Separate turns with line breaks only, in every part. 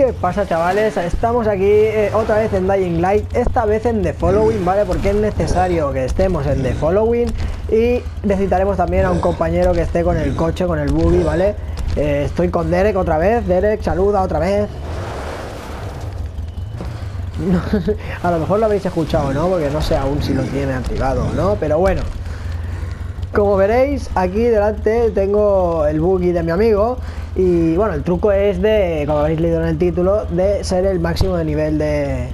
¿Qué pasa chavales? Estamos aquí eh, otra vez en Dying Light, esta vez en The Following, ¿vale? Porque es necesario que estemos en The Following y necesitaremos también a un compañero que esté con el coche, con el buggy, ¿vale? Eh, estoy con Derek otra vez, Derek, saluda otra vez. a lo mejor lo habéis escuchado, ¿no? Porque no sé aún si lo tiene activado no, pero bueno. Como veréis, aquí delante tengo el buggy de mi amigo y bueno, el truco es de, como habéis leído en el título, de ser el máximo de nivel de,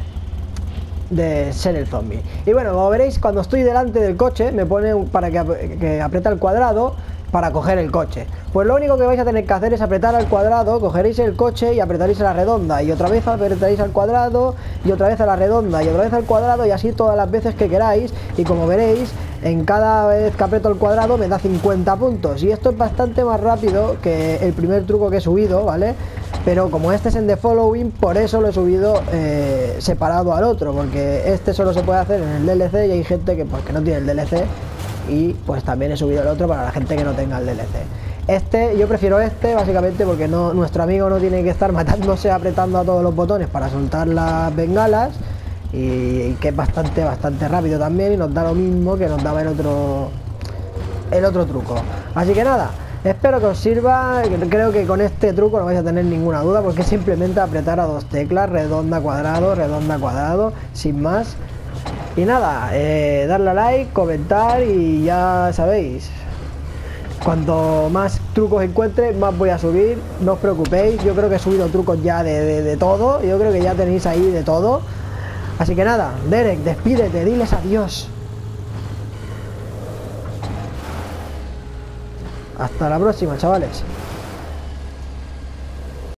de ser el zombie. Y bueno, como veréis, cuando estoy delante del coche, me pone para que, que aprieta el cuadrado para coger el coche. Pues lo único que vais a tener que hacer es apretar al cuadrado, cogeréis el coche y apretaréis a la redonda. Y otra vez apretaréis al cuadrado y otra vez a la redonda. Y otra vez al cuadrado y así todas las veces que queráis. Y como veréis en cada vez que aprieto el cuadrado me da 50 puntos. Y esto es bastante más rápido que el primer truco que he subido, ¿vale? Pero como este es en The Following, por eso lo he subido eh, separado al otro, porque este solo se puede hacer en el DLC y hay gente que, pues, que no tiene el DLC y pues también he subido el otro para la gente que no tenga el DLC. Este, yo prefiero este básicamente porque nuestro amigo no tiene que estar matándose apretando a todos los botones para soltar las bengalas y, que es bastante, bastante rápido también y nos da lo mismo que nos daba el otro, el otro truco. Así que nada, espero que os sirva, creo que con este truco no vais a tener ninguna duda porque simplemente apretar a dos teclas, redonda, cuadrado, redonda, cuadrado, sin más. Y nada, eh, darle a like, comentar y ya sabéis. Cuanto más trucos encuentre, más voy a subir. No os preocupéis, yo creo que he subido trucos ya de, todo. Yo creo que ya tenéis ahí de todo. Así que nada, Derek, despídete, diles adiós. Hasta la próxima, chavales.